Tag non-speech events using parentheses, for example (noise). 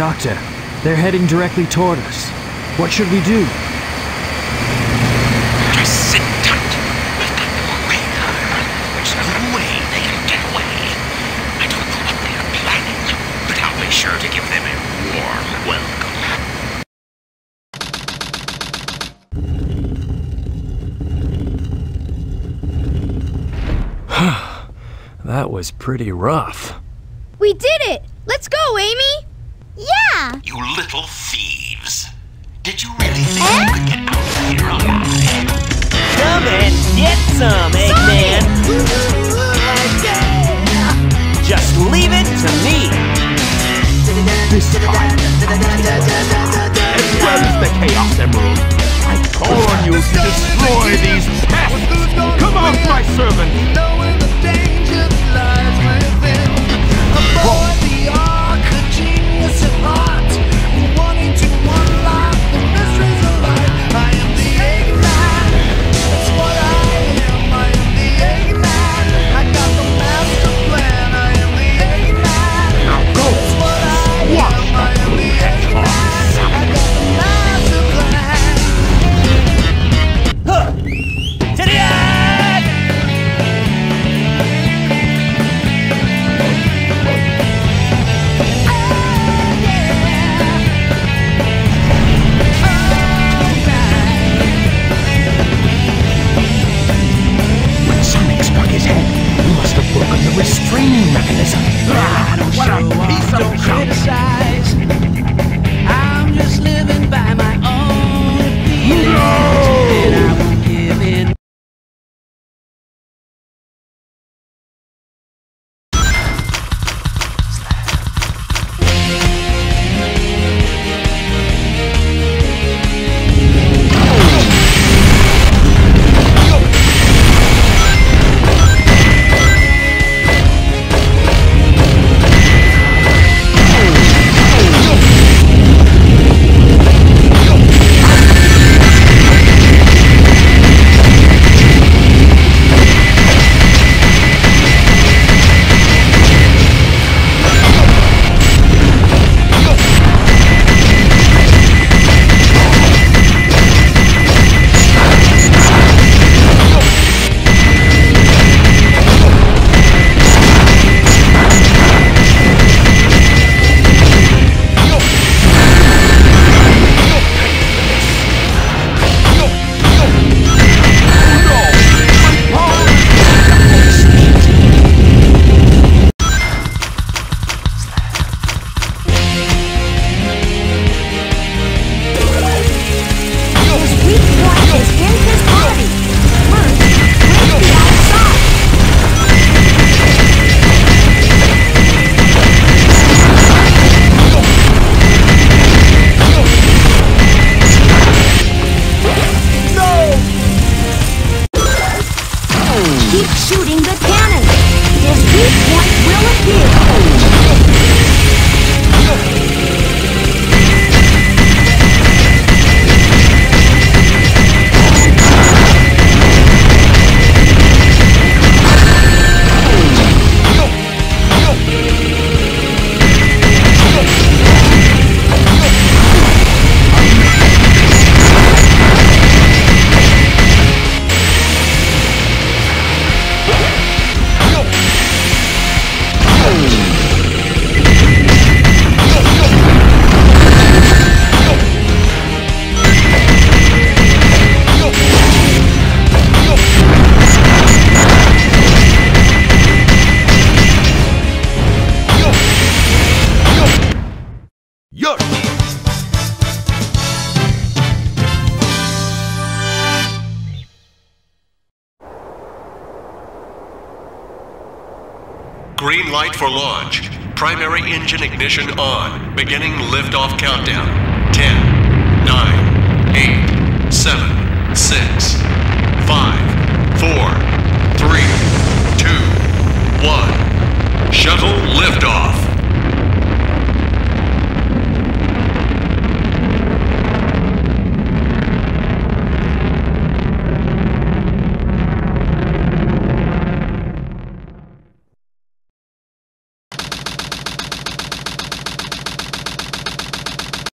Doctor, they're heading directly toward us. What should we do? Just sit tight. We've got more radar. There's no way they can get away. I don't know what they're planning, but I'll be sure to give them a warm welcome. (sighs) That was pretty rough. We did it! Let's go, Amy! Yeah! You little thieves. Did you really think you could get out of here alive? Come and get some, Eggman! Just leave it to me! This time, as well as the Chaos Emerald, I call on you to destroy these pests! A piece of junk! Green light for launch. Primary engine ignition on. Beginning liftoff countdown. 10,